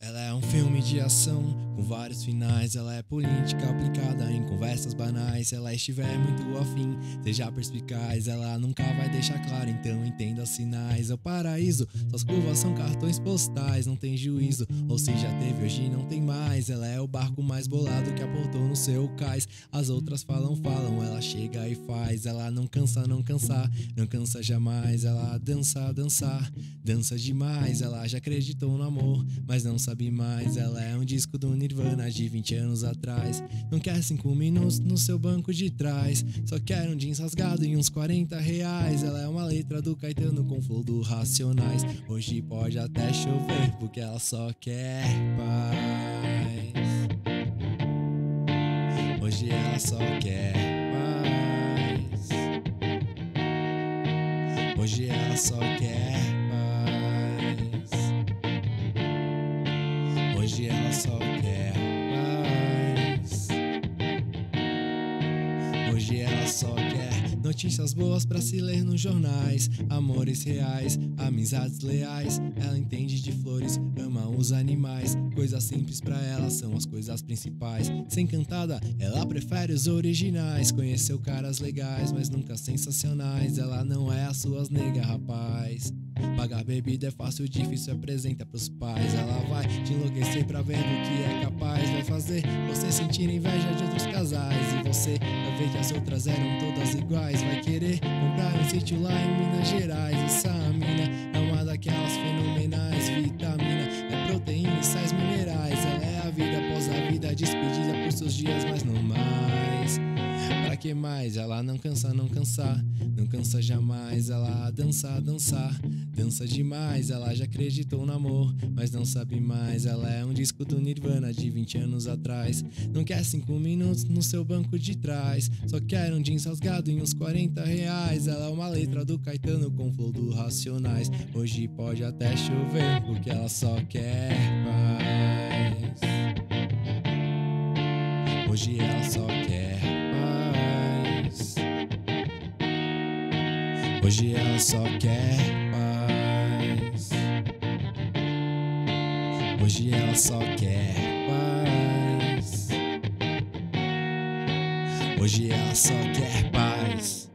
Ela é um filme de ação com vários finais. Ela é política aplicada em conversas banais. Se ela estiver muito afim, seja perspicaz. Ela nunca vai deixar claro, então entenda sinais. É o paraíso, suas curvas são cartões postais. Não tem juízo, ou se já teve, hoje não tem mais. Ela é o barco mais bolado que apontou no seu cais. As outras falam, falam, ela chega e faz. Ela não cansa, não cansar, não cansa jamais. Ela dança, dançar, dança demais. Ela já acreditou no amor, mas não sabe mais. Ela é um disco do Nirvana de 20 anos atrás. Não quer 5 minutos no seu banco de trás. Só quer um jeans rasgado e uns 40 reais. Ela é uma letra do Caetano com flow do Racionais. Hoje pode até chover, porque ela só quer paz. Hoje ela só quer paz. Hoje ela só quer Hoje ela só Hoje ela só quer notícias boas para se ler nos jornais, amores reais, amizades leais. Ela entende de flores, ama os animais. Coisas simples para ela são as coisas principais. Sem cantada, ela prefere os originais. Conheceu caras legais, mas nunca sensacionais. Ela não é as suas nega, rapaz. Pagar bebida é fácil, difícil, apresenta pros pais. Ela vai te enlouquecer pra ver do que é capaz. Vai fazer você sentir inveja de outros casais. E você vai ver que as outras eram todas iguais. Vai querer comprar um sítio lá em Minas Gerais. Mina que mais? Ela não cansa, não cansar, não cansa jamais. Ela dança, dançar, dança demais. Ela já acreditou no amor, mas não sabe mais. Ela é um disco do Nirvana de 20 anos atrás. Não quer 5 minutos no seu banco de trás, só quer um jeans rasgado em uns 40 reais. Ela é uma letra do Caetano com flow do Racionais. Hoje pode até chover, porque ela só quer Hoje ela só quer paz. Hoje ela só quer paz. Hoje ela só quer paz.